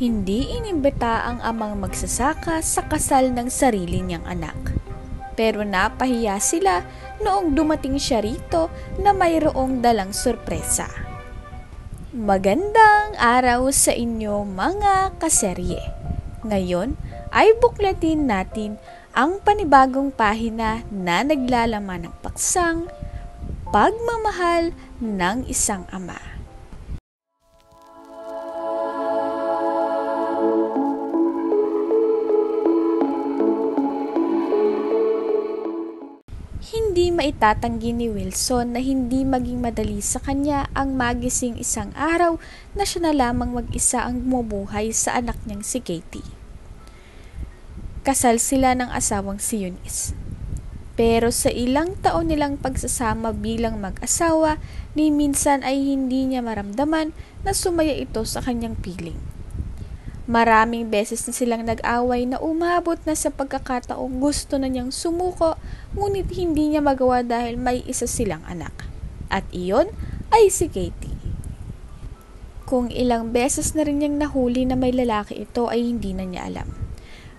Hindi inimbita ang amang magsasaka sa kasal ng sarili niyang anak. Pero napahiya sila noong dumating siya rito na mayroong dalang sorpresa. Magandang araw sa inyo mga kaserye. Ngayon ay buklatin natin ang panibagong pahina na naglalaman ng paksang pagmamahal ng isang ama. Hindi maitatanggi ni Wilson na hindi maging madali sa kanya ang magising isang araw na siya na lamang mag-isa ang bumubuhay sa anak niyang si Katie. Kasal sila ng asawang si Eunice. Pero sa ilang taon nilang pagsasama bilang mag-asawa, ni minsan ay hindi niya maramdaman na sumaya ito sa kanyang piling. Maraming beses na silang nag-away na umabot na sa pagkakataong gusto na niyang sumuko ngunit hindi niya magawa dahil may isa silang anak. At iyon ay si Katie. Kung ilang beses na rin niyang nahuli na may lalaki ito ay hindi na niya alam.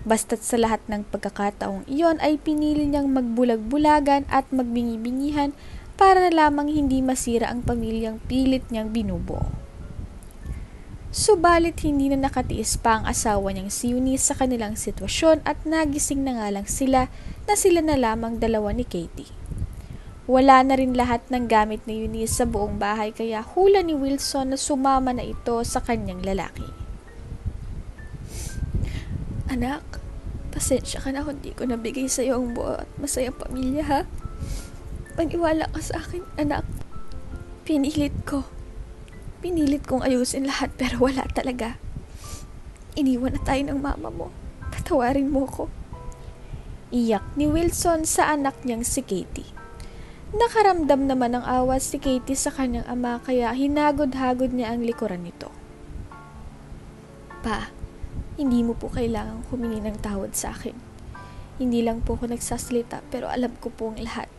Basta't sa lahat ng pagkakataong iyon ay pinili niyang magbulag-bulagan at magbingi-bingihan para lamang hindi masira ang pamilyang pilit niyang binubuo. Subalit hindi na nakatiis pa ang asawa niyang si Eunice sa kanilang sitwasyon at nagising na nga lang sila na sila na lamang dalawa ni Katie. Wala na rin lahat ng gamit ni Eunice sa buong bahay kaya hula ni Wilson na sumama na ito sa kanyang lalaki. Anak, pasensya ka na kung di ko nabigay sa iyo ang buo at masayang pamilya ha. Paniwala ka sa akin, anak. Pinilit ko Pinilit kong ayusin lahat pero wala talaga. Iniwan na tayo ng mama mo. Patawarin mo ko. Iyak ni Wilson sa anak niyang si Katie. Nakaramdam naman ng awa si Katie sa kanyang ama kaya hinagod-hagod niya ang likuran nito. Pa, hindi mo po kailangang humingi ng tawad sa akin. Hindi lang po ako nagsasalita pero alam ko po ang lahat.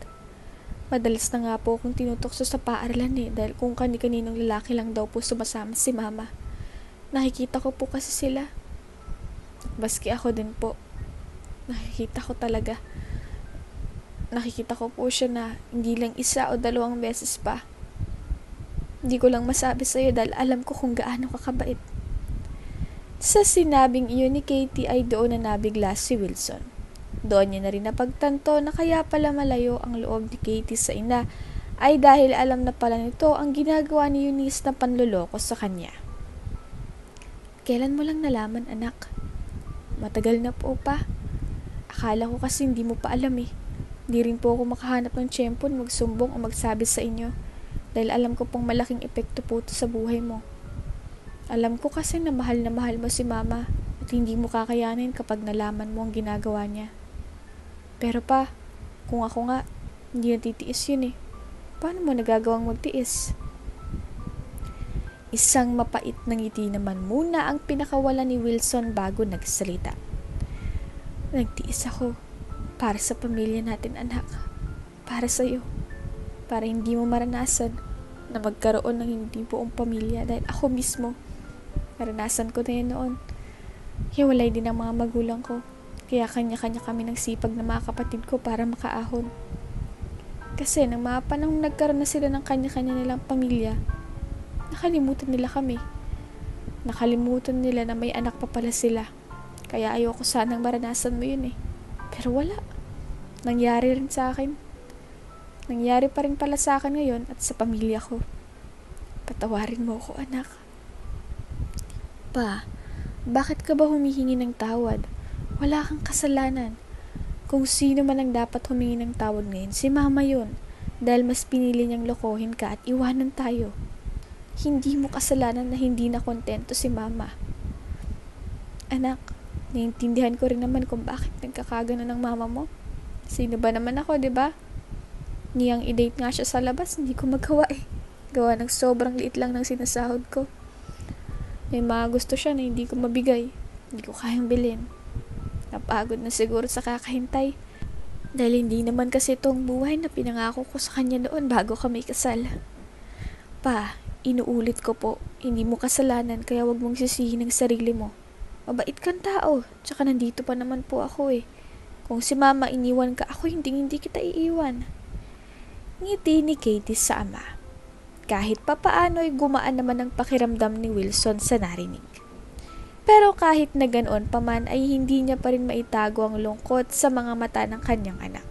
Madalas na nga po akong tinutokso sa paaralan eh dahil kung kani-kaninong lalaki lang daw po sumasama si mama. Nakikita ko po kasi sila. Baski ako din po. Nakikita ko talaga. Nakikita ko po siya na hindi lang isa o dalawang beses pa. Hindi ko lang masabi sa'yo dahil alam ko kung gaano kakabait. Sa sinabing iyon ni Katie ay doon na nabigla si Wilson. Doon niya na rin napagtanto na kaya pala malayo ang loob ni Katie sa ina ay dahil alam na pala nito ang ginagawa ni Eunice na panloloko sa kanya. Kailan mo lang nalaman, anak? Matagal na po pa. Akala ko kasi hindi mo pa alam eh. Hindi rin po ako makahanap ng tiyempo magsumbong o magsabi sa inyo dahil alam ko pong malaking epekto po ito sa buhay mo. Alam ko kasi na mahal na mahal mo si mama at hindi mo kakayanin kapag nalaman mo ang ginagawa niya. Pero pa, kung ako nga, hindi natitiis yun eh. Paano mo nagagawang magtiis? Isang mapait na ngiti naman muna ang pinakawala ni Wilson bago nagsalita. Nagtiis ako para sa pamilya natin anak. Para sa iyo. Para hindi mo maranasan na magkaroon ng hindi buong pamilya dahil ako mismo naranasan ko na yun noon. Hiwalay din ang mga magulang ko kaya kanya-kanya kami ng sipag ng mga kapatid ko para makaahon. Kasi nang mga panahong nagkaroon na sila ng kanya-kanya nilang pamilya, nakalimutan nila kami. Nakalimutan nila na may anak pa pala sila. Kaya ayoko sanang maranasan mo yun eh. Pero wala. Nangyari rin sa akin. Nangyari pa rin pala sa akin ngayon at sa pamilya ko. Patawarin mo ako, anak. Pa, bakit ka ba humihingi ng tawad? Wala kang kasalanan. Kung sino man ang dapat humingi ng tawad ngayon, si mama yun. Dahil mas pinili niyang lokohin ka at iwanan tayo. Hindi mo kasalanan na hindi na kontento si mama. Anak, naiintindihan ko rin naman kung bakit nagkakagano ng mama mo. Sino ba naman ako, di ba? Niyang i-date nga siya sa labas, hindi ko magawa eh. Gawa ng sobrang liit lang ng sinasahod ko. May mga gusto siya na hindi ko mabigay. Hindi ko kayang bilhin. Napagod na siguro sa kakahintay. Dahil hindi naman kasi itong buhay na pinangako ko sa kanya noon bago kami kasal. Pa, inuulit ko po, hindi mo kasalanan kaya wag mong sisihin ang sarili mo. Mabait kang tao, tsaka nandito pa naman po ako eh. Kung si mama iniwan ka, ako hindi hindi kita iiwan. Ngiti ni Katie sa ama. Kahit papaano'y gumaan naman ang pakiramdam ni Wilson sa narinig. Pero kahit na ganoon pa man ay hindi niya pa rin maitago ang lungkot sa mga mata ng kanyang anak.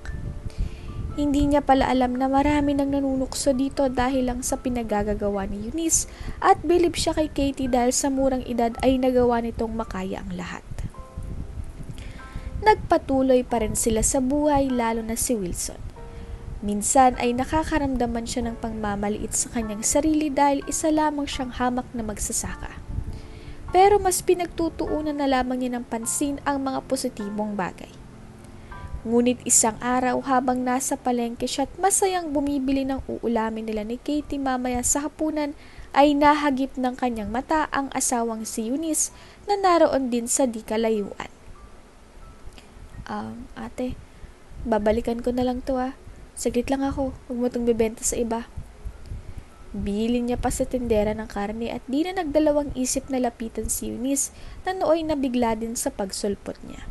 Hindi niya pala alam na marami nang nanunukso dito dahil lang sa pinagagagawa ni Eunice at bilib siya kay Katie dahil sa murang edad ay nagawa nitong makaya ang lahat. Nagpatuloy pa rin sila sa buhay lalo na si Wilson. Minsan ay nakakaramdaman siya ng pangmamaliit sa kanyang sarili dahil isa lamang siyang hamak na magsasaka. Pero mas pinagtutuunan na lamang niya ng pansin ang mga positibong bagay. Ngunit isang araw habang nasa palengke siya at masayang bumibili ng uulamin nila ni Katie mamaya sa hapunan ay nahagip ng kanyang mata ang asawang si Eunice na naroon din sa di kalayuan. Um, ate, babalikan ko na lang to ah. Saglit lang ako, huwag mo itong bibenta sa iba. Bili niya pa sa tindera ng karne at di na nagdalawang isip na lapitan si Eunice na nooy nabigla din sa pagsulpot niya.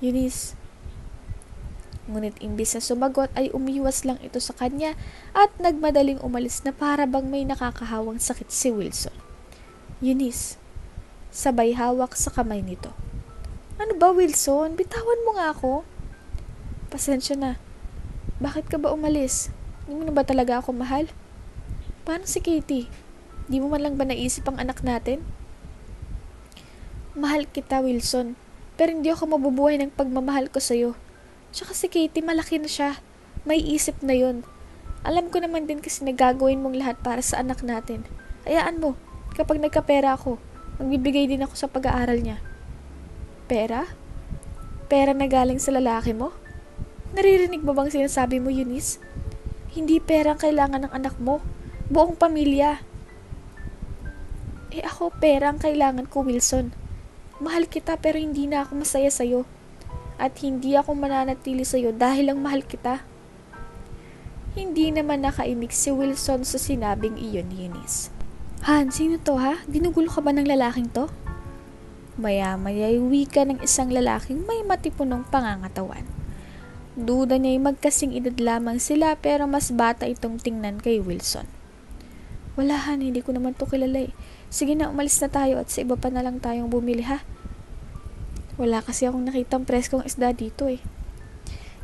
Eunice, ngunit imbis na sumagot ay umiwas lang ito sa kanya at nagmadaling umalis na para bang may nakakahawang sakit si Wilson. Eunice, sabay hawak sa kamay nito. Ano ba Wilson? Bitawan mo nga ako. Pasensya na. Bakit ka ba umalis? Hindi mo na ba talaga ako mahal? Paano si Katie? Di mo man lang ba naisip ang anak natin? Mahal kita, Wilson. Pero hindi ako mabubuhay ng pagmamahal ko sa'yo. Tsaka si Katie, malaki na siya. May isip na yon. Alam ko naman din kasi nagagawin mong lahat para sa anak natin. Hayaan mo, kapag nagkapera ako, magbibigay din ako sa pag-aaral niya. Pera? Pera na galing sa lalaki mo? Naririnig mo bang sinasabi mo, Eunice? Hindi pera ang kailangan ng anak mo. Buong pamilya. Eh ako, pera ang kailangan ko, Wilson. Mahal kita pero hindi na ako masaya sa'yo. At hindi ako mananatili sa'yo dahil lang mahal kita. Hindi naman nakaimik si Wilson sa sinabing iyon ni Eunice. Han, sino to ha? Dinugulo ka ba ng lalaking to? Maya-maya wika ng isang lalaking may matipunong pangangatawan. Duda niya ay magkasing edad lamang sila pero mas bata itong tingnan kay Wilson. Wala han, hindi ko naman to kilala eh. Sige na, umalis na tayo at sa iba pa na lang tayong bumili ha. Wala kasi akong nakitang preskong isda dito eh.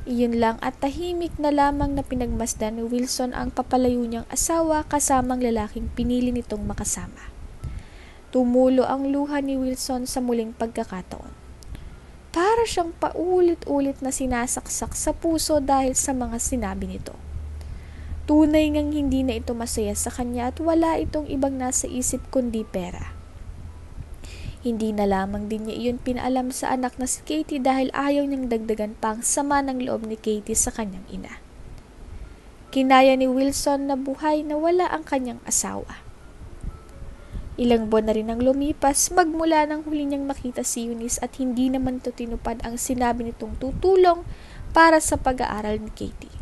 Iyon lang at tahimik na lamang na pinagmasdan ni Wilson ang papalayo niyang asawa kasamang lalaking pinili nitong makasama. Tumulo ang luha ni Wilson sa muling pagkakataon. Para siyang paulit-ulit na sinasaksak sa puso dahil sa mga sinabi nito. Tunay ngang hindi na ito masaya sa kanya at wala itong ibang nasa isip kundi pera. Hindi na lamang din niya iyon pinaalam sa anak na si Katie dahil ayaw niyang dagdagan pa ang sama ng loob ni Katie sa kanyang ina. Kinaya ni Wilson na buhay na wala ang kanyang asawa. Ilang buwan na rin ang lumipas magmula nang huli niyang makita si Eunice at hindi naman to tinupad ang sinabi nitong tutulong para sa pag-aaral ni Katie.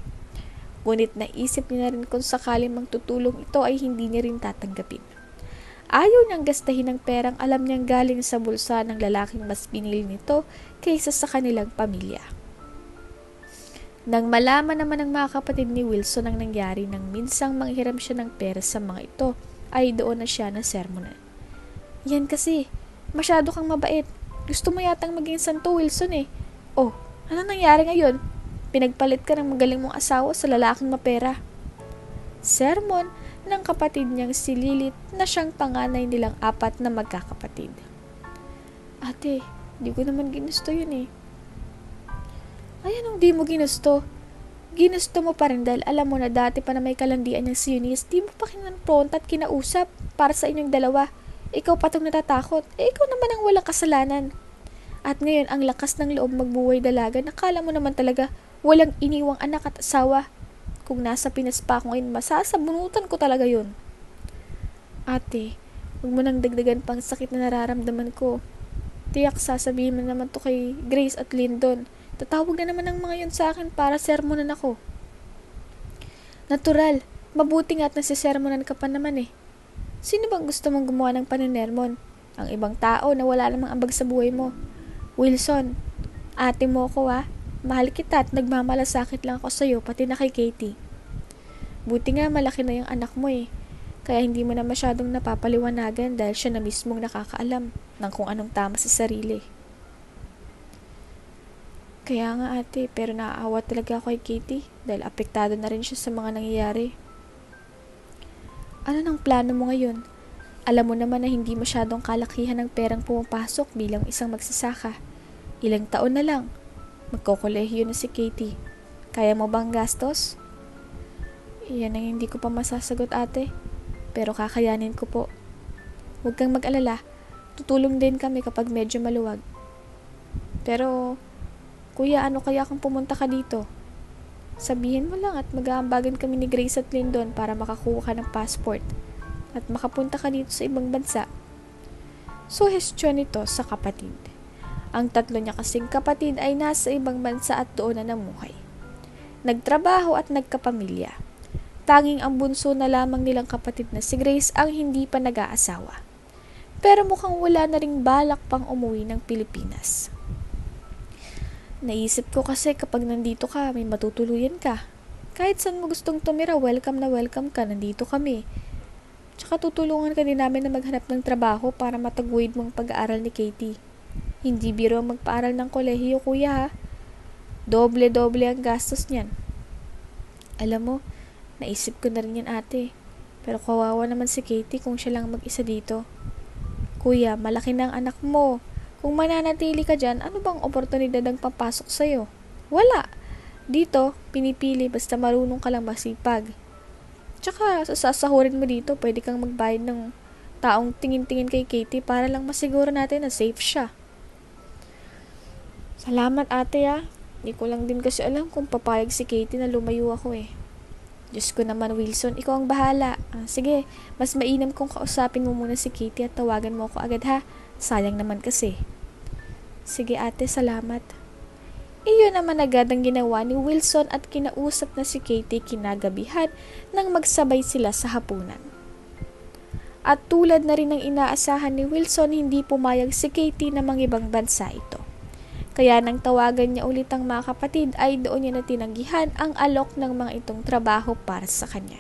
Ngunit naisip niya na rin kung sakaling magtutulong ito ay hindi niya rin tatanggapin. Ayaw niyang gastahin ng perang alam niyang galing sa bulsa ng lalaking mas pinili nito kaysa sa kanilang pamilya. Nang malaman naman ng mga kapatid ni Wilson ang nangyari nang minsang manghiram siya ng pera sa mga ito, ay doon na siya na sermonan. Yan kasi, masyado kang mabait. Gusto mo yatang maging santo Wilson eh. Oh, ano nangyari ngayon? Pinagpalit ka ng magaling mong asawa sa lalaking mapera. Sermon ng kapatid niyang si Lilith na siyang panganay nilang apat na magkakapatid. Ate, di ko naman ginusto yun eh. Ay, anong di mo ginusto? Ginusto mo pa rin dahil alam mo na dati pa na may kalandian ng Eunice, di mo pa kinonfront at kinausap para sa inyong dalawa. Ikaw pa itong natatakot. Eh, ikaw naman ang walang kasalanan. At ngayon, ang lakas ng loob magbuhay dalaga, nakala mo naman talaga walang iniwang anak at asawa. Kung nasa Pinas pa ako ngayon, masasabunutan ko talaga yun. Ate, huwag mo nang dagdagan pang sakit na nararamdaman ko. Tiyak sasabihin mo naman to kay Grace at Lyndon Tatawag na naman ng mga yun sa akin para sermonan ako. Natural, Mabuti nga at nasisermonan ka pa naman eh. Sino bang gusto mong gumawa ng paninermon? Ang ibang tao na wala namang ambag sa buhay mo. Wilson, ate mo ko ah. Mahal kita at nagmamalasakit lang ako sa'yo pati na kay Katie. Buti nga malaki na yung anak mo eh. Kaya hindi mo na masyadong napapaliwanagan dahil siya na mismong nakakaalam ng kung anong tama sa sarili. Kaya nga ate, pero naaawa talaga ako kay Katie dahil apektado na rin siya sa mga nangyayari. Ano nang plano mo ngayon? Alam mo naman na hindi masyadong kalakihan ng perang pumapasok bilang isang magsasaka. Ilang taon na lang. Magkokolehiyo na si Katie. Kaya mo bang gastos? Iyan ang hindi ko pa masasagot ate. Pero kakayanin ko po. Huwag kang mag-alala. Tutulong din kami kapag medyo maluwag. Pero, kuya, ano kaya kung pumunta ka dito? Sabihin mo lang at mag-aambagan kami ni Grace at Lyndon para makakuha ka ng passport at makapunta ka dito sa ibang bansa. Suhestyon nito sa kapatid. Ang tatlo niya kasing kapatid ay nasa ibang bansa at doon na namuhay. Nagtrabaho at nagkapamilya. Tanging ang bunso na lamang nilang kapatid na si Grace ang hindi pa nag-aasawa. Pero mukhang wala na ring balak pang umuwi ng Pilipinas. Naisip ko kasi kapag nandito ka, may matutuluyan ka. Kahit saan mo gustong tumira, welcome na welcome ka, nandito kami. Tsaka tutulungan ka din namin na maghanap ng trabaho para mataguyod mong pag-aaral ni Katie. Hindi biro ang magpaaral ng kolehiyo, kuya ha. Doble-doble ang gastos niyan. Alam mo, naisip ko na rin yan ate. Pero kawawa naman si Katie kung siya lang mag-isa dito. Kuya, malaki na ang anak mo. Kung mananatili ka dyan, ano bang oportunidad ang papasok sa'yo? Wala. Dito, pinipili basta marunong ka lang masipag. Tsaka, sa sasahurin mo dito, pwede kang magbayad ng taong tingin-tingin kay Katie para lang masiguro natin na safe siya. Salamat ate ah. Hindi ko lang din kasi alam kung papayag si Katie na lumayo ako eh. Diyos ko naman Wilson, ikaw ang bahala. Ah, sige, mas mainam kung kausapin mo muna si Katie at tawagan mo ako agad ha. Sayang naman kasi. Sige ate, salamat. Iyon naman agad ang ginawa ni Wilson at kinausap na si Katie kinagabihan nang magsabay sila sa hapunan. At tulad na rin ng inaasahan ni Wilson, hindi pumayag si Katie na ibang bansa ito. Kaya nang tawagan niya ulit ang mga kapatid ay doon niya na tinanggihan ang alok ng mga itong trabaho para sa kanya.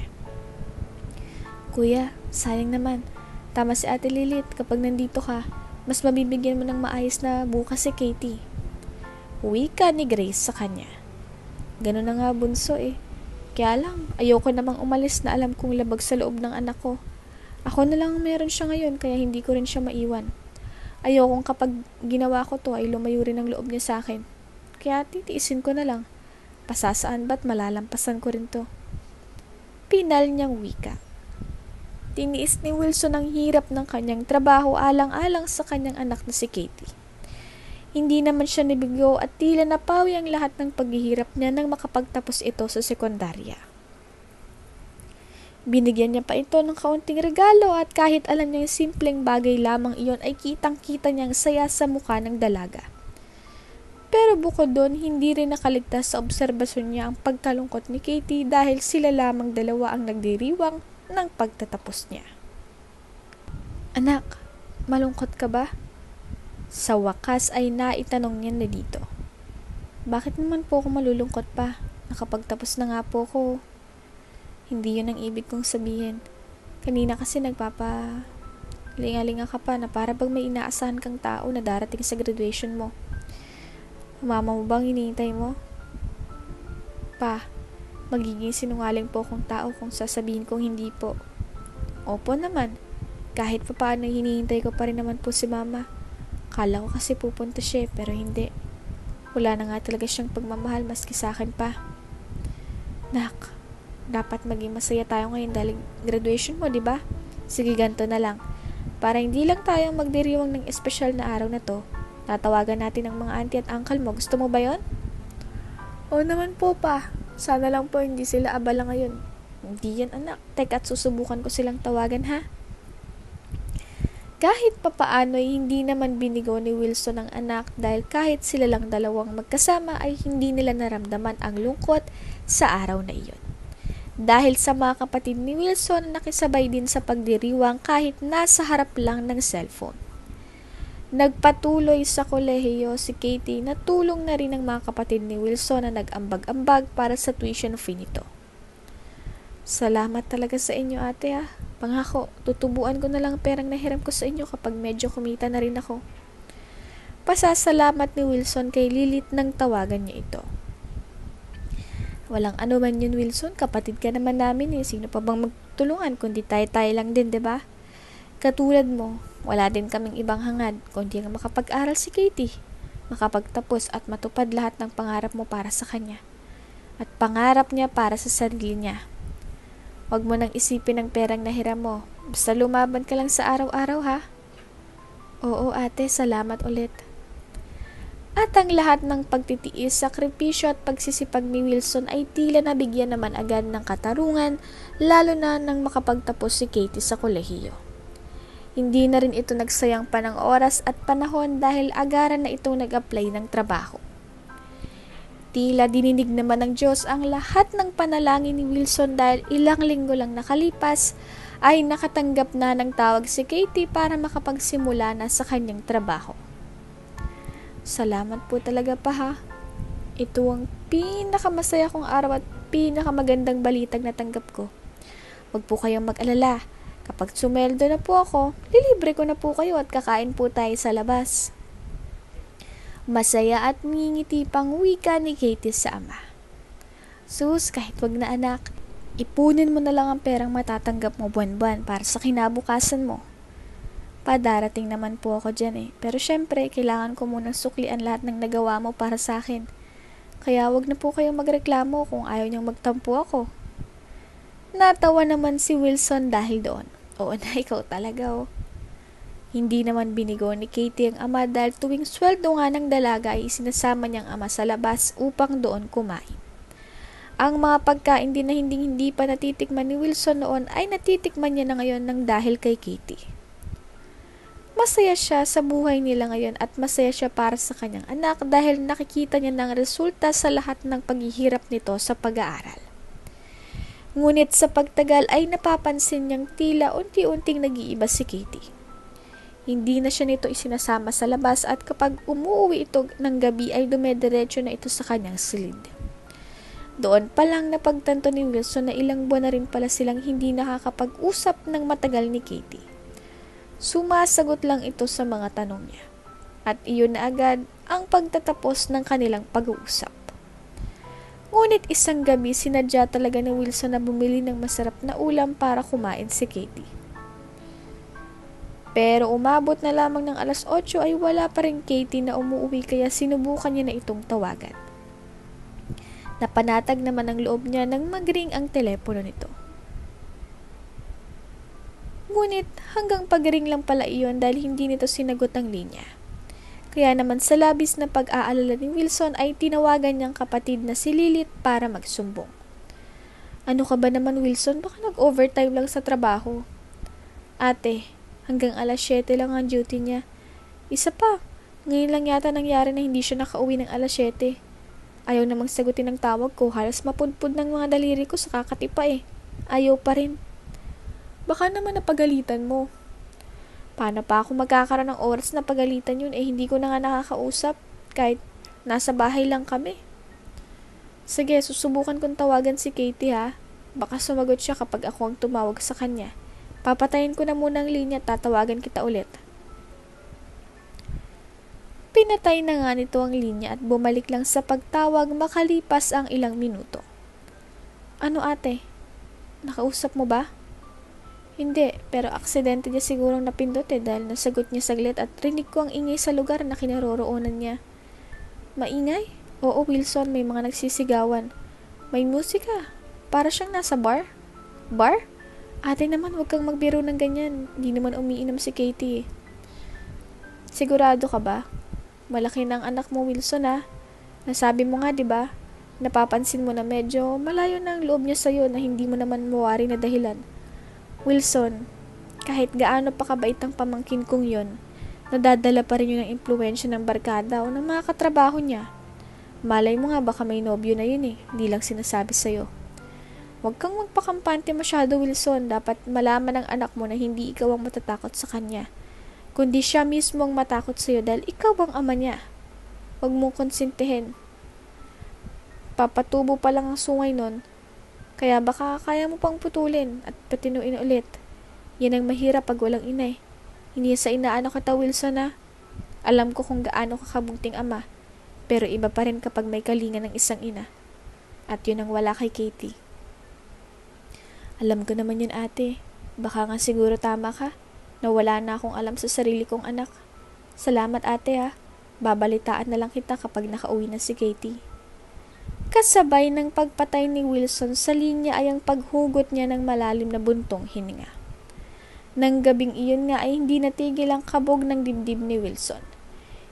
Kuya, sayang naman. Tama si Ate Lilith kapag nandito ka mas mabibigyan mo ng maayos na bukas si Katie. Uwi ka ni Grace sa kanya. Ganun na nga bunso eh. Kaya lang, ayoko namang umalis na alam kong labag sa loob ng anak ko. Ako na lang meron siya ngayon kaya hindi ko rin siya maiwan. Ayokong kapag ginawa ko to ay lumayo rin ang loob niya sa akin. Kaya titiisin ko na lang. Pasasaan ba't malalampasan ko rin to? Pinal niyang wika. Tiniis ni Wilson ang hirap ng kanyang trabaho alang-alang sa kanyang anak na si Katie. Hindi naman siya nabigo at tila napawi ang lahat ng paghihirap niya nang makapagtapos ito sa sekundarya. Binigyan niya pa ito ng kaunting regalo at kahit alam niya yung simpleng bagay lamang iyon ay kitang-kita niyang saya sa mukha ng dalaga. Pero bukod doon, hindi rin nakaligtas sa obserbasyon niya ang pagkalungkot ni Katie dahil sila lamang dalawa ang nagdiriwang ng pagtatapos niya. Anak, malungkot ka ba? Sa wakas ay naitanong niya na dito. Bakit naman po ako malulungkot pa? Nakapagtapos na nga po ko. Hindi yun ang ibig kong sabihin. Kanina kasi nagpapa... Lingalinga ka pa na para bang may inaasahan kang tao na darating sa graduation mo. Mama mo bang hinihintay mo? Pa, Magiging sinungaling po akong tao kung sasabihin kong hindi po. Opo naman. Kahit pa paano hinihintay ko pa rin naman po si mama. Kala ko kasi pupunta siya pero hindi. Wala na nga talaga siyang pagmamahal maski sa akin pa. Nak, dapat maging masaya tayo ngayon dahil graduation mo, di ba? Sige, ganto na lang. Para hindi lang tayo magdiriwang ng espesyal na araw na to, tatawagan natin ang mga auntie at uncle mo. Gusto mo ba yon? Oo naman po pa. Sana lang po hindi sila abala ngayon. Hindi yan anak. Teka at susubukan ko silang tawagan ha. Kahit papaano ay hindi naman binigo ni Wilson ang anak dahil kahit sila lang dalawang magkasama ay hindi nila naramdaman ang lungkot sa araw na iyon. dahil sa mga kapatid ni Wilson na nakisabay din sa pagdiriwang kahit nasa harap lang ng cellphone. Nagpatuloy sa kolehiyo si Katie na tulong na rin ng mga kapatid ni Wilson na nag-ambag-ambag para sa tuition fee nito. Salamat talaga sa inyo ate ah. Pangako, tutubuan ko na lang perang nahiram ko sa inyo kapag medyo kumita na rin ako. Pasasalamat ni Wilson kay Lilith nang tawagan niya ito. Walang ano man yun Wilson, kapatid ka naman namin eh. Sino pa bang magtulungan kundi tayo-tayo lang din, 'di ba? Katulad mo, wala din kaming ibang hangad kundi ang makapag-aral si Katie, makapagtapos at matupad lahat ng pangarap mo para sa kanya. At pangarap niya para sa sarili niya. Huwag mo nang isipin ang perang nahiram mo. Basta lumaban ka lang sa araw-araw ha. Oo ate, salamat ulit. At ang lahat ng pagtitiis, sakripisyo at pagsisipag ni Wilson ay tila nabigyan naman agad ng katarungan, lalo na nang makapagtapos si Katie sa kolehiyo. Hindi na rin ito nagsayang pa ng oras at panahon dahil agaran na itong nag-apply ng trabaho. Tila dininig naman ng Diyos ang lahat ng panalangin ni Wilson dahil ilang linggo lang nakalipas ay nakatanggap na ng tawag si Katie para makapagsimula na sa kanyang trabaho. Salamat po talaga pa ha. Ito ang pinakamasaya kong araw at pinakamagandang balitang natanggap ko. Huwag po kayong mag-alala Kapag sumeldo na po ako, lilibre ko na po kayo at kakain po tayo sa labas. Masaya at ngingiti pang wika ni Katie sa ama. Sus, kahit wag na anak, ipunin mo na lang ang perang matatanggap mo buwan-buwan para sa kinabukasan mo. Padarating naman po ako dyan eh. Pero syempre, kailangan ko munang suklian lahat ng nagawa mo para sa akin. Kaya wag na po kayong magreklamo kung ayaw niyang magtampo ako. Natawa naman si Wilson dahil doon. Oo na, ikaw talaga oh. Hindi naman binigo ni Katie ang ama dahil tuwing sweldo nga ng dalaga ay sinasama niyang ama sa labas upang doon kumain. Ang mga pagkain din na hindi hindi pa natitikman ni Wilson noon ay natitikman niya na ngayon ng dahil kay Katie. Masaya siya sa buhay nila ngayon at masaya siya para sa kanyang anak dahil nakikita niya ng resulta sa lahat ng paghihirap nito sa pag-aaral. Ngunit sa pagtagal ay napapansin niyang tila unti-unting nag-iiba si Katie. Hindi na siya nito isinasama sa labas at kapag umuwi ito ng gabi ay dumediretso na ito sa kanyang silid. Doon pa lang napagtanto ni Wilson na ilang buwan na rin pala silang hindi nakakapag-usap ng matagal ni Katie. Sumasagot lang ito sa mga tanong niya. At iyon na agad ang pagtatapos ng kanilang pag-uusap. Ngunit isang gabi sinadya talaga ni Wilson na bumili ng masarap na ulam para kumain si Katie. Pero umabot na lamang ng alas 8 ay wala pa rin Katie na umuwi kaya sinubukan niya na itong tawagan. Napanatag naman ang loob niya nang magring ang telepono nito. Ngunit hanggang pagring lang pala iyon dahil hindi nito sinagot ang linya. Kaya naman sa labis na pag-aalala ni Wilson ay tinawagan niyang kapatid na si Lilith para magsumbong. Ano ka ba naman Wilson? Baka nag-overtime lang sa trabaho. Ate, hanggang alas 7 lang ang duty niya. Isa pa, ngayon lang yata nangyari na hindi siya nakauwi ng alas 7. Ayaw namang sagutin ang tawag ko, halos mapudpud ng mga daliri ko sa kakatipa eh. Ayaw pa rin. Baka naman napagalitan mo. Paano pa ako magkakaroon ng oras na pagalitan yun eh hindi ko na nga nakakausap kahit nasa bahay lang kami. Sige, susubukan kong tawagan si Katie ha. Baka sumagot siya kapag ako ang tumawag sa kanya. Papatayin ko na muna ang linya at tatawagan kita ulit. Pinatay na nga nito ang linya at bumalik lang sa pagtawag makalipas ang ilang minuto. Ano ate? Nakausap mo ba? Hindi, pero aksidente niya sigurong napindot eh dahil nasagot niya saglit at rinig ko ang ingay sa lugar na kinaroroonan niya. Maingay? Oo, Wilson, may mga nagsisigawan. May musika. Para siyang nasa bar. Bar? Ate naman, huwag kang magbiro ng ganyan. Hindi naman umiinom si Katie. Sigurado ka ba? Malaki ng anak mo, Wilson ah. Nasabi mo nga, di ba? Napapansin mo na medyo malayo na ang loob niya sa'yo na hindi mo naman mawari na dahilan. Wilson, kahit gaano pa kabait ang pamangkin kong yon, nadadala pa rin yun ang impluensya ng barkada o ng mga katrabaho niya. Malay mo nga baka may nobyo na yun eh, hindi lang sinasabi sa'yo. Huwag kang magpakampante masyado, Wilson. Dapat malaman ng anak mo na hindi ikaw ang matatakot sa kanya. Kundi siya mismo ang matakot sa iyo dahil ikaw ang ama niya. Huwag mong konsintihin. Papatubo pa lang ang sungay nun. Kaya baka kaya mo pang putulin at patinuin ulit. Yan ang mahirap pag walang ina eh. Hindi sa inaano ka ta, Wilson ha. Alam ko kung gaano ka kabunting ama. Pero iba pa rin kapag may kalinga ng isang ina. At yun ang wala kay Katie. Alam ko naman yun ate. Baka nga siguro tama ka. Na wala na akong alam sa sarili kong anak. Salamat ate ha. Babalitaan na lang kita kapag nakauwi na si Katie. Kasabay ng pagpatay ni Wilson sa linya ay ang paghugot niya ng malalim na buntong hininga. Nang gabing iyon nga ay hindi natigil ang kabog ng dibdib ni Wilson.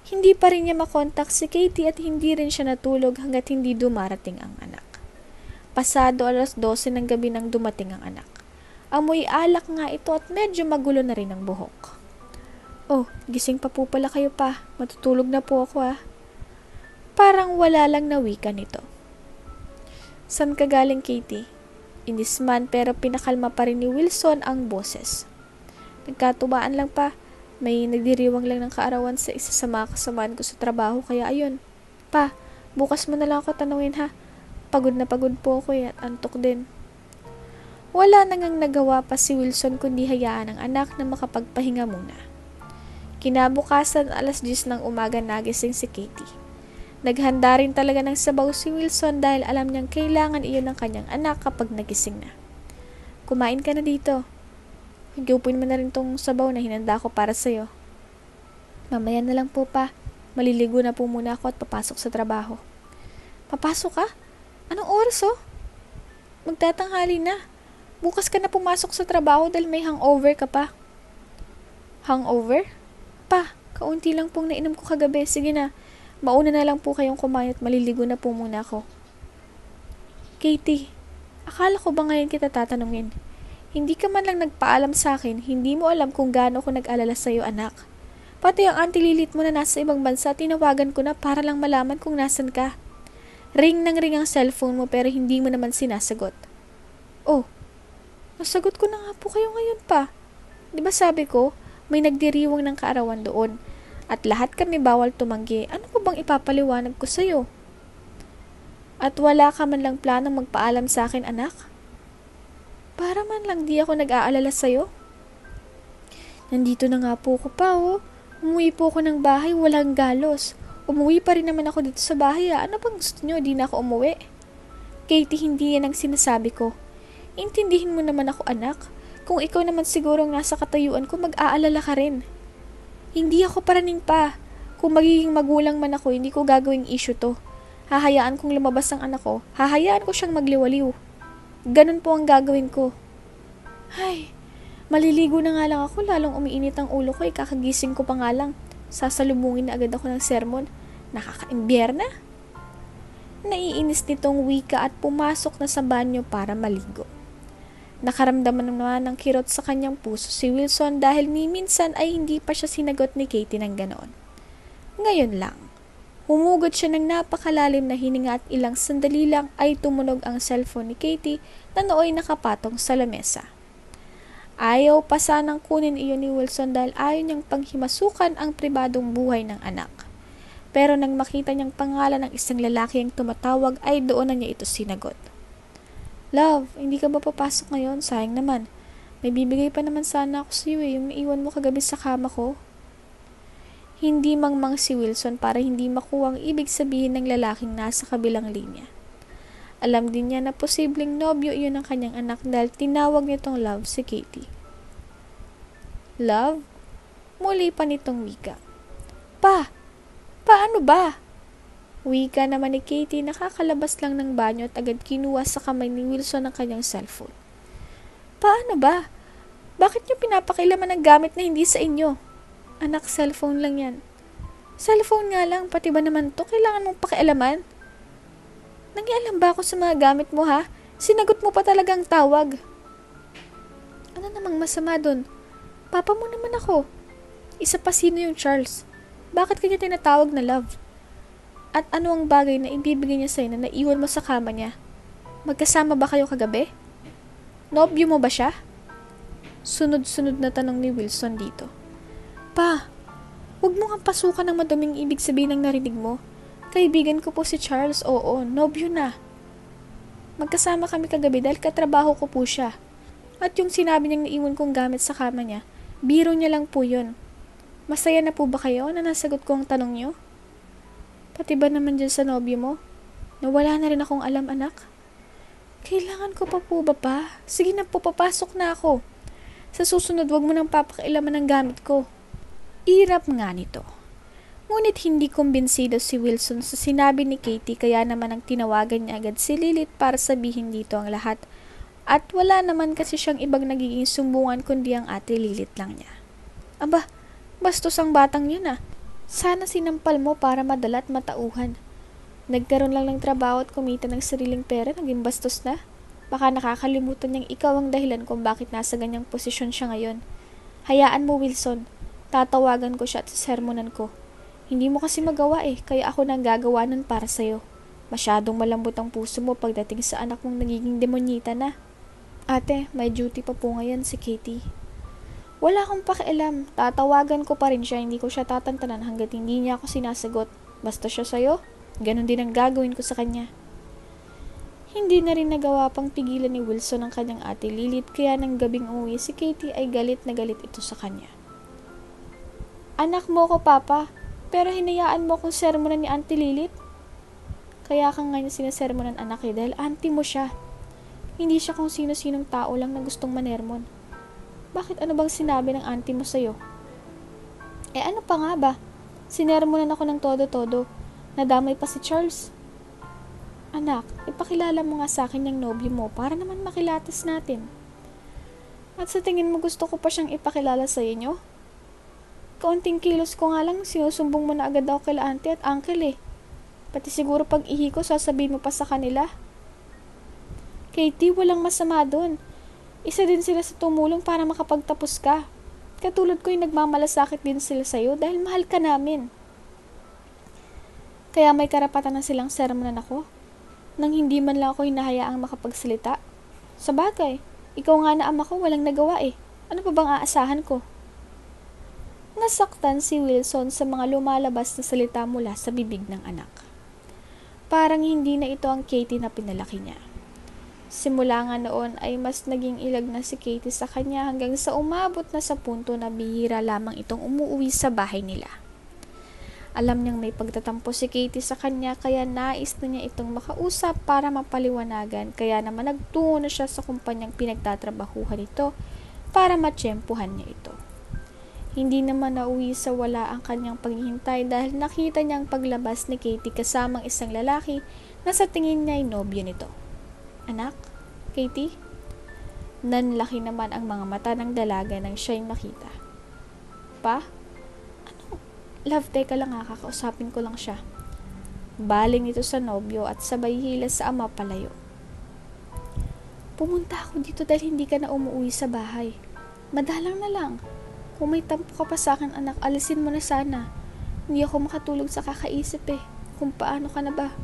Hindi pa rin niya makontak si Katie at hindi rin siya natulog hanggat hindi dumarating ang anak. Pasado alas 12 ng gabi nang dumating ang anak. Amoy alak nga ito at medyo magulo na rin ang buhok. Oh, gising pa po pala kayo pa. Matutulog na po ako ah. Parang wala lang na wika nito. San ka galing, Katie? Inisman pero pinakalma pa rin ni Wilson ang boses. Nagkatubaan lang pa. May nagdiriwang lang ng kaarawan sa isa sa mga kasamaan ko sa trabaho kaya ayun. Pa, bukas mo na lang ako tanawin ha. Pagod na pagod po ako eh, at antok din. Wala nang nagawa pa si Wilson kundi hayaan ang anak na makapagpahinga muna. Kinabukasan alas 10 ng umaga nagising si Katie. Naghanda rin talaga ng sabaw si Wilson dahil alam niyang kailangan iyon ng kanyang anak kapag nagising na. Kumain ka na dito. Higupin mo na rin tong sabaw na hinanda ko para sa'yo. Mamaya na lang po pa. Maliligo na po muna ako at papasok sa trabaho. Papasok ka? Anong oras oh? Magtatanghali na. Bukas ka na pumasok sa trabaho dahil may hangover ka pa. Hangover? Pa, kaunti lang pong nainom ko kagabi. Sige na, mauna na lang po kayong kumain at maliligo na po muna ako. Katie, akala ko ba ngayon kita tatanungin? Hindi ka man lang nagpaalam sa akin, hindi mo alam kung gaano ko nag-alala sa iyo anak. Pati ang auntie Lilit mo na nasa ibang bansa, tinawagan ko na para lang malaman kung nasan ka. Ring ng ring ang cellphone mo pero hindi mo naman sinasagot. Oh, nasagot ko na nga po kayo ngayon pa. Di ba sabi ko, may nagdiriwang ng kaarawan doon. At lahat kami bawal tumanggi. Ano pa bang ipapaliwanag ko sa'yo? At wala ka man lang planong magpaalam sa akin, anak? Para man lang di ako nag-aalala sa'yo. Nandito na nga po ko pa, oh. Umuwi po ako ng bahay, walang galos. Umuwi pa rin naman ako dito sa bahay ah. Ano bang gusto nyo? Di na ako umuwi. Katie, hindi yan ang sinasabi ko. Intindihin mo naman ako anak. Kung ikaw naman siguro ang nasa katayuan ko, mag-aalala ka rin. Hindi ako paraning pa. Kung magiging magulang man ako, hindi ko gagawing issue to. Hahayaan kong lumabas ang anak ko. Hahayaan ko siyang magliwaliw. Ganun po ang gagawin ko. Ay, maliligo na nga lang ako, lalong umiinit ang ulo ko, ikakagising ko pa nga lang. Sasalubungin na agad ako ng sermon. Nakaka-imbyerna? na. Naiinis nitong wika at pumasok na sa banyo para maligo. Nakaramdaman naman ng kirot sa kanyang puso si Wilson dahil minsan ay hindi pa siya sinagot ni Katie ng ganoon. Ngayon lang, humugod siya ng napakalalim na hininga at ilang sandali lang ay tumunog ang cellphone ni Katie na nooy nakapatong sa lamesa. Ayaw pa sanang kunin iyon ni Wilson dahil ayaw niyang panghimasukan ang pribadong buhay ng anak. Pero nang makita niyang pangalan ng isang lalaki ang tumatawag ay doon na niya ito sinagot. Love, hindi ka ba papasok ngayon? Sayang naman. May bibigay pa naman sana ako sa iyo eh, yung iwan mo kagabi sa kama ko. Hindi mangmang si Wilson para hindi makuha ang ibig sabihin ng lalaking nasa kabilang linya. Alam din niya na posibleng nobyo iyon ng kanyang anak dahil tinawag nitong love si Katie. Love? Muli pa nitong wika. Pa, Paano ba? Wika naman ni Katie nakakalabas lang ng banyo at agad kinuha sa kamay ni Wilson ang kanyang cellphone. Paano ba? Bakit niyo pinapakailaman ng gamit na hindi sa inyo? Anak, cellphone lang yan. Cellphone nga lang, pati ba naman to? Kailangan mong pakialaman? Nangialam ba ako sa mga gamit mo ha? Sinagot mo pa talagang tawag. Ano namang masama dun? Papa mo naman ako. Isa pa sino yung Charles? Bakit kanya tinatawag na love? At ano ang bagay na ibibigay niya sa'yo na naiwan mo sa kama niya? Magkasama ba kayo kagabi? Nobyo mo ba siya? Sunod-sunod na tanong ni Wilson dito. Pa, huwag mo kang pasukan ng maduming ibig sabihin ng narinig mo. Kaibigan ko po si Charles, oo, nobyo na. Magkasama kami kagabi dahil katrabaho ko po siya. At yung sinabi niyang naiwan kong gamit sa kama niya, biro niya lang po yun. Masaya na po ba kayo na nasagot ko ang tanong niyo? Pati ba naman dyan sa nobyo mo? Nawala na rin akong alam anak? Kailangan ko pa po ba pa? Sige na po, papasok na ako. Sa susunod, wag mo nang papakailaman ng gamit ko. Irap nga nito. Ngunit hindi kumbinsido si Wilson sa sinabi ni Katie kaya naman ang tinawagan niya agad si Lilith para sabihin dito ang lahat. At wala naman kasi siyang ibang nagiging sumbungan kundi ang ate Lilith lang niya. Aba, bastos ang batang yun ah. Sana sinampal mo para madala at matauhan. Nagkaroon lang ng trabaho at kumita ng sariling pera, naging bastos na. Baka nakakalimutan niyang ikaw ang dahilan kung bakit nasa ganyang posisyon siya ngayon. Hayaan mo, Wilson. Tatawagan ko siya at sermonan ko. Hindi mo kasi magawa eh, kaya ako nang gagawa nun para sa'yo. Masyadong malambot ang puso mo pagdating sa anak mong nagiging demonyita na. Ate, may duty pa po ngayon si Katie. Wala akong pakialam. Tatawagan ko pa rin siya. Hindi ko siya tatantanan hanggat hindi niya ako sinasagot. Basta siya sa'yo, Ganon din ang gagawin ko sa kanya. Hindi na rin nagawa pang pigilan ni Wilson ang kanyang ate Lilith kaya nang gabing umuwi si Katie ay galit na galit ito sa kanya. Anak mo ko, Papa, pero hinayaan mo kong sermonan ni Auntie Lilith? Kaya ka nga niya sinasermonan anak eh dahil auntie mo siya. Hindi siya kung sino-sinong tao lang na gustong manermon. Bakit ano bang sinabi ng auntie mo sa'yo? Eh ano pa nga ba? Sinermonan ako ng todo-todo Nadamay pa si Charles. Anak, ipakilala mo nga sa akin yung nobyo mo para naman makilatas natin. At sa tingin mo gusto ko pa siyang ipakilala sa inyo? Kaunting kilos ko nga lang, sinusumbong mo na agad ako kay auntie at uncle eh. Pati siguro pag ihi ko, sasabihin mo pa sa kanila. Katie, walang masama doon. Isa din sila sa tumulong para makapagtapos ka. Katulad ko yung nagmamalasakit din sila sa'yo dahil mahal ka namin. Kaya may karapatan na silang sermonan ako nang hindi man lang ako hinahayaang makapagsalita. Sa bagay, ikaw nga na ama ko walang nagawa eh. Ano pa bang aasahan ko? Nasaktan si Wilson sa mga lumalabas na salita mula sa bibig ng anak. Parang hindi na ito ang Katie na pinalaki niya. Simula nga noon ay mas naging ilag na si Katie sa kanya hanggang sa umabot na sa punto na bihira lamang itong umuwi sa bahay nila. Alam niyang may pagtatampo si Katie sa kanya kaya nais na niya itong makausap para mapaliwanagan kaya naman nagtungo na siya sa kumpanyang pinagtatrabahuhan ito para matsyempuhan niya ito. Hindi naman nauwi sa wala ang kanyang paghihintay dahil nakita niyang paglabas ni Katie kasamang isang lalaki na sa tingin niya ay nobyo nito. Anak? Katie? Nanlaki naman ang mga mata ng dalaga nang siya'y makita. Pa? Love, teka lang ha, kakausapin ko lang siya. Baling ito sa nobyo at sabay hila sa ama palayo. Pumunta ako dito dahil hindi ka na umuwi sa bahay. Madalang na lang. Kung may tampo ka pa sa akin anak, alisin mo na sana. Hindi ako makatulog sa kakaisip eh. Kung paano ka na ba?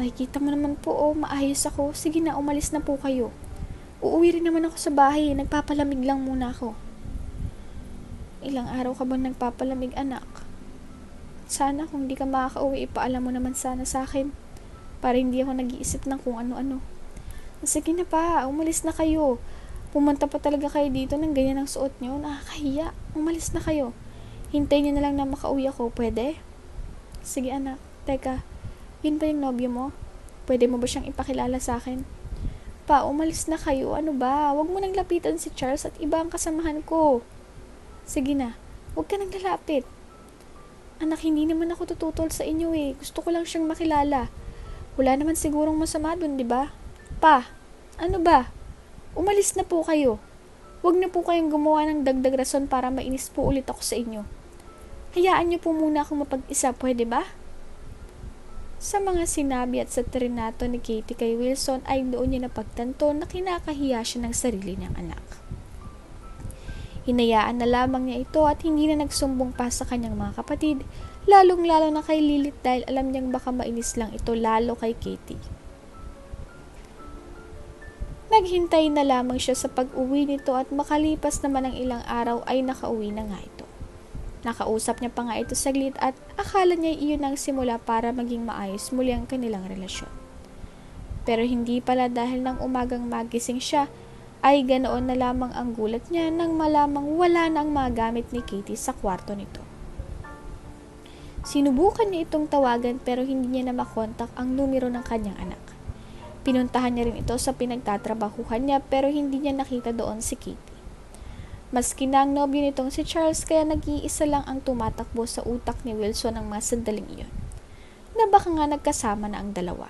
Makikita mo naman po, oh, maayos ako. Sige na, umalis na po kayo. Uuwi rin naman ako sa bahay. Nagpapalamig lang muna ako. Ilang araw ka bang nagpapalamig anak? Sana kung di ka makakauwi, ipaalam mo naman sana sa akin. Para hindi ako nag-iisip ng kung ano-ano. Sige na pa, umalis na kayo. Pumunta pa talaga kayo dito ng ganyan ang suot nyo. Nakakahiya. Umalis na kayo. Hintayin nyo na lang na makauwi ako. Pwede? Sige anak. Teka, yun ba yung nobyo mo? Pwede mo ba siyang ipakilala sa akin? Pa, umalis na kayo. Ano ba? Huwag mo nang lapitan si Charles at iba ang kasamahan ko. Sige na, huwag ka nang lalapit. Anak, hindi naman ako tututol sa inyo eh. Gusto ko lang siyang makilala. Wala naman sigurong masama dun, di ba? Pa, ano ba? Umalis na po kayo. Huwag na po kayong gumawa ng dagdag rason para mainis po ulit ako sa inyo. Hayaan niyo po muna akong mapag-isa, pwede ba? Sa mga sinabi at sa trinato ni Katie kay Wilson ay doon niya napagtanto na kinakahiya siya ng sarili niyang anak. Hinayaan na lamang niya ito at hindi na nagsumbong pa sa kanyang mga kapatid, lalong-lalo na kay Lilith dahil alam niyang baka mainis lang ito lalo kay Katie. Naghintay na lamang siya sa pag-uwi nito at makalipas naman ng ilang araw ay nakauwi na nga ito. Nakausap niya pa nga ito saglit at akala niya iyon ang simula para maging maayos muli ang kanilang relasyon. Pero hindi pala dahil nang umagang magising siya ay ganoon na lamang ang gulat niya nang malamang wala na ang mga gamit ni Katie sa kwarto nito. Sinubukan niya itong tawagan pero hindi niya na makontak ang numero ng kanyang anak. Pinuntahan niya rin ito sa pinagtatrabahuhan niya pero hindi niya nakita doon si Katie. Maski na ang nobyo nitong si Charles kaya nag-iisa lang ang tumatakbo sa utak ni Wilson ng mga sandaling iyon. Na baka nga nagkasama na ang dalawa.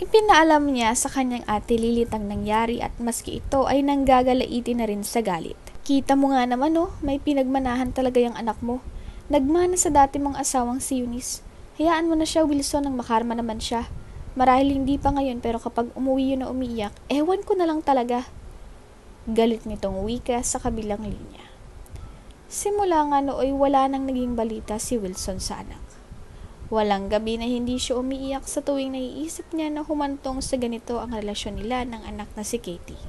Ipinaalam niya sa kanyang ate Lilit ang nangyari at maski ito ay nanggagalaiti na rin sa galit. Kita mo nga naman oh, may pinagmanahan talaga yung anak mo. Nagmana sa dati mong asawang si Eunice. Hayaan mo na siya Wilson nang makarma naman siya. Marahil hindi pa ngayon pero kapag umuwi yun na umiiyak, ewan ko na lang talaga. Galit nitong wika sa kabilang linya. Simula nga nooy wala nang naging balita si Wilson sa anak. Walang gabi na hindi siya umiiyak sa tuwing naiisip niya na humantong sa ganito ang relasyon nila ng anak na si Katie.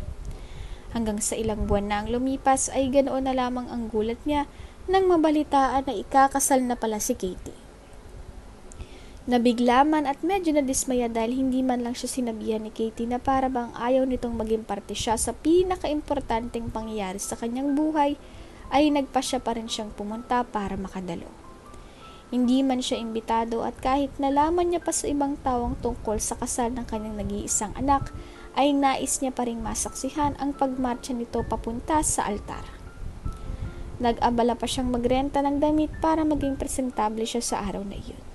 Hanggang sa ilang buwan na ang lumipas ay ganoon na lamang ang gulat niya nang mabalitaan na ikakasal na pala si Katie. Nabigla man at medyo nadismaya dahil hindi man lang siya sinabihan ni Katie na para bang ayaw nitong maging parte siya sa pinakaimportanteng pangyayari sa kanyang buhay ay nagpa siya pa rin siyang pumunta para makadalo. Hindi man siya imbitado at kahit nalaman niya pa sa ibang tawang tungkol sa kasal ng kanyang nag-iisang anak, ay nais niya pa rin masaksihan ang pagmarcha nito papunta sa altar. Nag-abala pa siyang magrenta ng damit para maging presentable siya sa araw na iyon.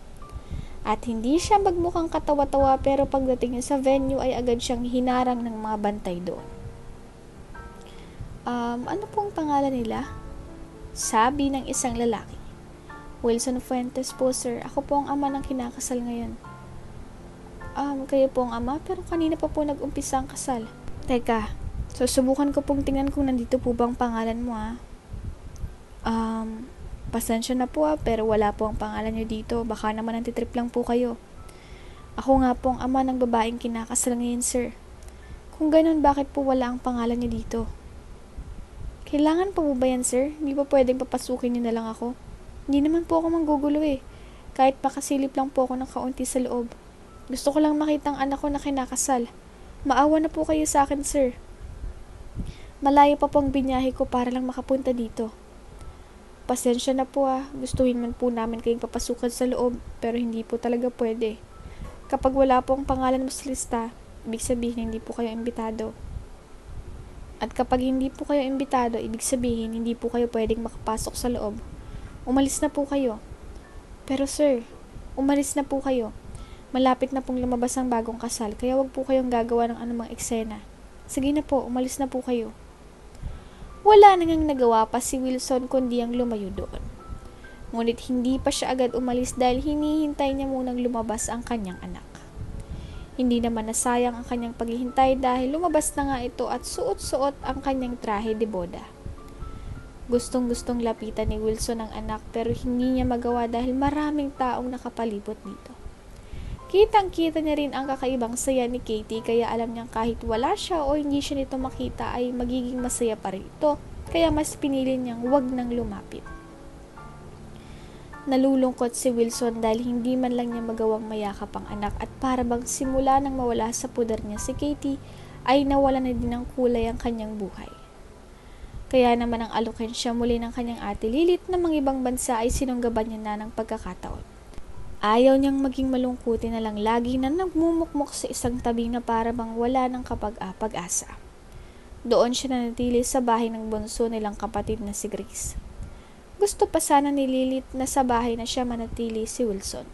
At hindi siya magmukhang katawa-tawa pero pagdating niya sa venue ay agad siyang hinarang ng mga bantay doon. Um, ano pong pangalan nila? Sabi ng isang lalaki. Wilson Fuentes po sir, ako po ang ama ng kinakasal ngayon. Um, kayo po ang ama pero kanina pa po nag-umpisa ang kasal. Teka, susubukan ko pong tingnan kung nandito po bang pangalan mo ah. Um, Pasensya na po ah, pero wala po ang pangalan nyo dito. Baka naman antitrip lang po kayo. Ako nga po ang ama ng babaeng kinakasal ngayon, sir. Kung ganun, bakit po wala ang pangalan niyo dito? Kailangan pa po ba yan, sir? Hindi pa pwedeng papasukin niyo na lang ako? Hindi naman po ako manggugulo eh. Kahit makasilip lang po ako ng kaunti sa loob. Gusto ko lang makita ang anak ko na kinakasal. Maawa na po kayo sa akin, sir. Malayo pa po ang binyahe ko para lang makapunta dito. Pasensya na po ah, gustuhin man po namin kayong papasukan sa loob, pero hindi po talaga pwede. Kapag wala po ang pangalan mo sa lista, ibig sabihin hindi po kayo imbitado. At kapag hindi po kayo imbitado, ibig sabihin hindi po kayo pwedeng makapasok sa loob. Umalis na po kayo. Pero sir, umalis na po kayo. Malapit na pong lumabas ang bagong kasal, kaya wag po kayong gagawa ng anumang eksena. Sige na po, umalis na po kayo. Wala nang nagawa pa si Wilson kundi ang lumayo doon. Ngunit hindi pa siya agad umalis dahil hinihintay niya munang lumabas ang kanyang anak. Hindi naman nasayang ang kanyang paghihintay dahil lumabas na nga ito at suot-suot ang kanyang trahe de boda. Gustong-gustong lapitan ni Wilson ang anak pero hindi niya magawa dahil maraming taong nakapalibot dito. Kitang-kita niya rin ang kakaibang saya ni Katie kaya alam niyang kahit wala siya o hindi siya nito makita ay magiging masaya pa rin ito. Kaya mas pinili niyang wag nang lumapit. Nalulungkot si Wilson dahil hindi man lang niya magawang mayakap ang anak at para bang simula nang mawala sa puder niya si Katie ay nawala na din ng kulay ang kanyang buhay. Kaya naman ang alokensya muli ng kanyang ate Lilit na mga ibang bansa ay sinunggaban niya na ng pagkakataon. Ayaw niyang maging malungkutin na lang lagi na nagmumukmok sa isang tabi na para bang wala ng kapag-apag-asa. Doon siya nanatili sa bahay ng bunso nilang kapatid na si Grace. Gusto pa sana ni Lilith na sa bahay na siya manatili si Wilson.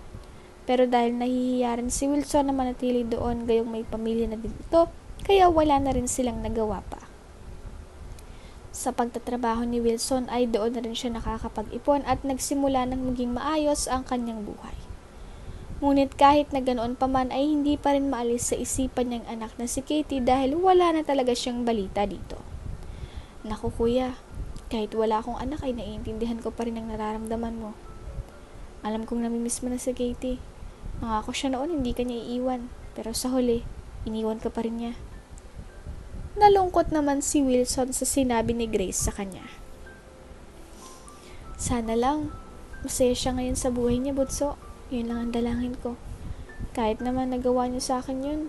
Pero dahil nahihiya rin si Wilson na manatili doon gayong may pamilya na din ito, kaya wala na rin silang nagawa pa. Sa pagtatrabaho ni Wilson ay doon na rin siya nakakapag-ipon at nagsimula ng maging maayos ang kanyang buhay. Ngunit kahit na ganoon pa man ay hindi pa rin maalis sa isipan niyang anak na si Katie dahil wala na talaga siyang balita dito. Naku kuya, kahit wala akong anak ay naiintindihan ko pa rin ang nararamdaman mo. Alam kong namimiss mo na si Katie. Nangako siya noon hindi kanya iiwan, pero sa huli, iniwan ka pa rin niya. Nalungkot naman si Wilson sa sinabi ni Grace sa kanya. Sana lang, masaya siya ngayon sa buhay niya, Butso. Yun lang ang dalangin ko. Kahit naman nagawa niya sa akin yun,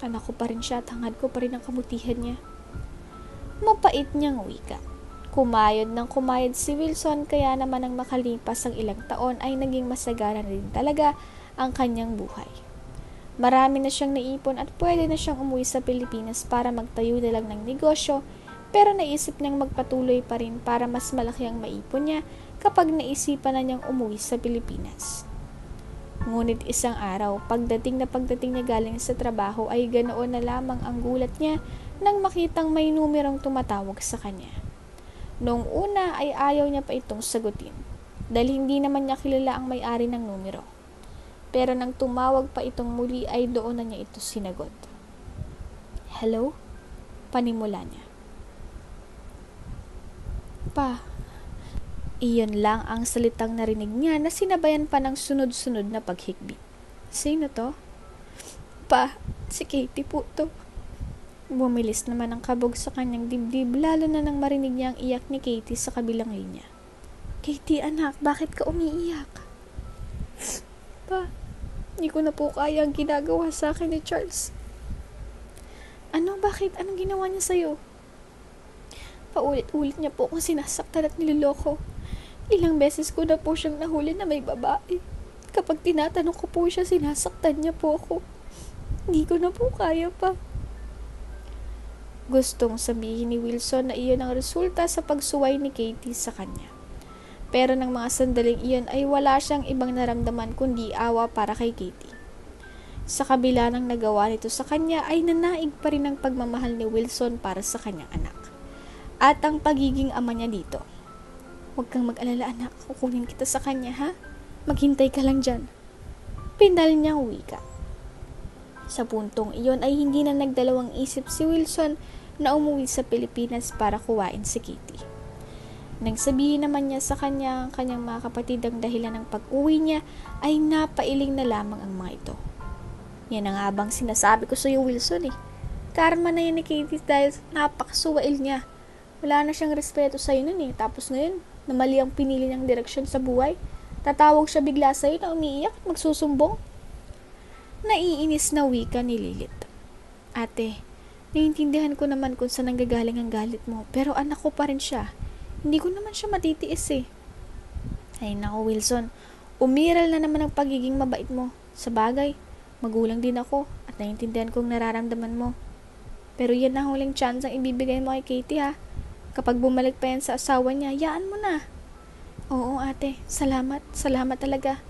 anak ko pa rin siya at hangad ko pa rin ang kabutihan niya. Mapait niyang wika. Kumayod ng kumayod si Wilson kaya naman ang makalipas ang ilang taon ay naging masagana rin talaga ang kanyang buhay. Marami na siyang naipon at pwede na siyang umuwi sa Pilipinas para magtayo na lang ng negosyo pero naisip niyang magpatuloy pa rin para mas malaki ang maipon niya kapag naisipan na niyang umuwi sa Pilipinas. Ngunit isang araw, pagdating na pagdating niya galing sa trabaho ay ganoon na lamang ang gulat niya nang makitang may numerong tumatawag sa kanya. Noong una ay ayaw niya pa itong sagutin dahil hindi naman niya kilala ang may-ari ng numero. Pero nang tumawag pa itong muli ay doon na niya ito sinagot. Hello? Panimula niya. Pa, iyon lang ang salitang narinig niya na sinabayan pa ng sunod-sunod na paghikbi. Sino to? Pa, si Katie po to. Bumilis naman ang kabog sa kanyang dibdib lalo na nang marinig niya ang iyak ni Katie sa kabilang linya. Katie anak, bakit ka umiiyak? Pa, hindi ko na po kaya ang ginagawa sa akin ni Charles. Ano, bakit? Anong ginawa niya sa'yo? Paulit-ulit niya po akong sinasaktan at niloloko. Ilang beses ko na po siyang nahuli na may babae. Kapag tinatanong ko po siya, sinasaktan niya po ako. Hindi ko na po kaya pa. Gustong sabihin ni Wilson na iyon ang resulta sa pagsuway ni Katie sa kanya. Pero ng mga sandaling iyon ay wala siyang ibang naramdaman kundi awa para kay Katie. Sa kabila ng nagawa nito sa kanya ay nanaig pa rin ang pagmamahal ni Wilson para sa kanyang anak. At ang pagiging ama niya dito. Huwag kang mag-alala anak, kukunin kita sa kanya ha? Maghintay ka lang dyan. Pindal niyang wika. Sa puntong iyon ay hindi na nagdalawang isip si Wilson na umuwi sa Pilipinas para kuwain si Kitty. Nang sabihin naman niya sa kanya ang kanyang mga kapatid ang dahilan ng pag-uwi niya, ay napailing na lamang ang mga ito. Yan ang habang sinasabi ko sa iyo, Wilson eh. Karma na yan ni Katie dahil napakasuwail niya. Wala na siyang respeto sa iyo nun eh. Tapos ngayon, na mali ang pinili niyang direksyon sa buhay, tatawag siya bigla sa iyo na umiiyak at magsusumbong. Naiinis na wika ni Lilith. Ate, Naiintindihan ko naman kung saan nanggagaling ang galit mo, pero anak ko pa rin siya. Hindi ko naman siya matitiis eh. Ay nako Wilson, umiral na naman ang pagiging mabait mo. Sa bagay, magulang din ako at naiintindihan kong nararamdaman mo. Pero yan ang huling chance ang ibibigay mo kay Katie ha. Kapag bumalik pa yan sa asawa niya, yaan mo na. Oo ate, salamat, salamat talaga.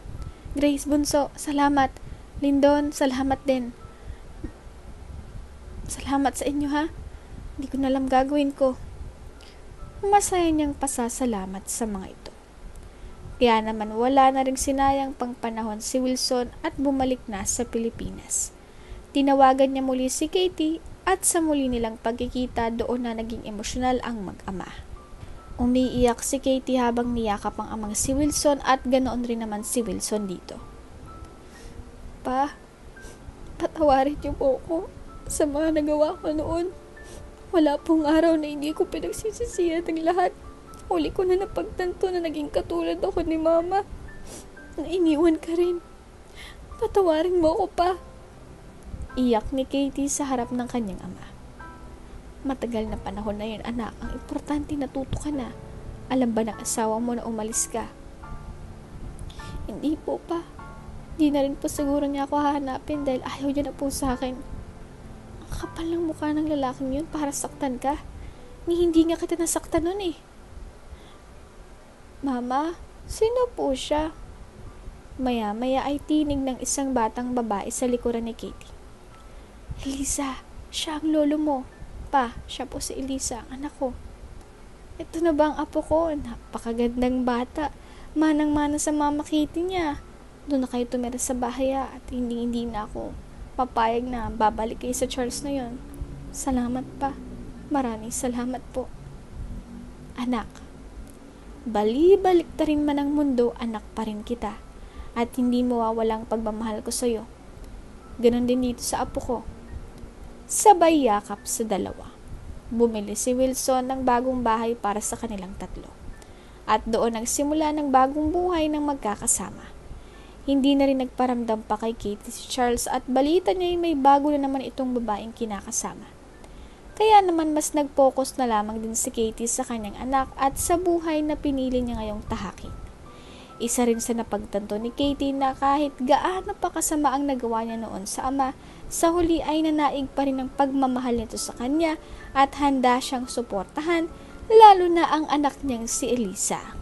Grace Bunso, salamat. Lindon, salamat din. Salamat sa inyo ha. Hindi ko na alam gagawin ko. Masaya niyang pasasalamat sa mga ito. Kaya naman wala na ring sinayang pang panahon si Wilson at bumalik na sa Pilipinas. Tinawagan niya muli si Katie at sa muli nilang pagkikita doon na naging emosyonal ang mag-ama. Umiiyak si Katie habang niyakap ang amang si Wilson at ganoon rin naman si Wilson dito. Pa, patawarin niyo po ako sa mga nagawa ko noon. Wala pong araw na hindi ko pinagsisisihan ng lahat. Huli ko na napagtanto na naging katulad ako ni Mama. Na iniwan ka rin. Patawarin mo ako pa. Iyak ni Katie sa harap ng kanyang ama. Matagal na panahon na yun, anak. Ang importante natuto ka na. Alam ba ng asawa mo na umalis ka? Hindi po pa. Hindi na rin po siguro niya ako hahanapin dahil ayaw niya na po sa akin kapal ng mukha ng lalaking yun para saktan ka. Ni hindi nga kita nasaktan nun eh. Mama, sino po siya? Maya-maya ay tinig ng isang batang babae sa likuran ni Katie. Elisa, siya ang lolo mo. Pa, siya po si Elisa, ang anak ko. Ito na ba ang apo ko? Napakagandang bata. Manang-mana sa mama Katie niya. Doon na kayo tumira sa bahay ah, at hindi-hindi na ako papayag na babalik kayo sa Charles na yon. Salamat pa. Maraming salamat po. Anak, bali-balik ta rin man ang mundo, anak pa rin kita. At hindi mawawalang pagmamahal ko sa'yo. Ganon din dito sa apo ko. Sabay yakap sa dalawa. Bumili si Wilson ng bagong bahay para sa kanilang tatlo. At doon nagsimula ng bagong buhay ng magkakasama. Hindi na rin nagparamdam pa kay Katie si Charles at balita niya ay may bago na naman itong babaeng kinakasama. Kaya naman mas nag-focus na lamang din si Katie sa kanyang anak at sa buhay na pinili niya ngayong tahakin. Isa rin sa napagtanto ni Katie na kahit gaano pa kasama ang nagawa niya noon sa ama, sa huli ay nanaig pa rin ang pagmamahal nito sa kanya at handa siyang suportahan lalo na ang anak niyang si Elisa.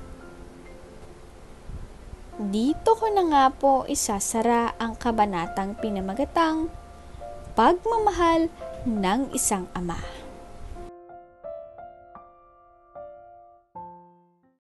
Dito ko na nga po isasara ang kabanatang pinamagatang Pagmamahal ng isang ama.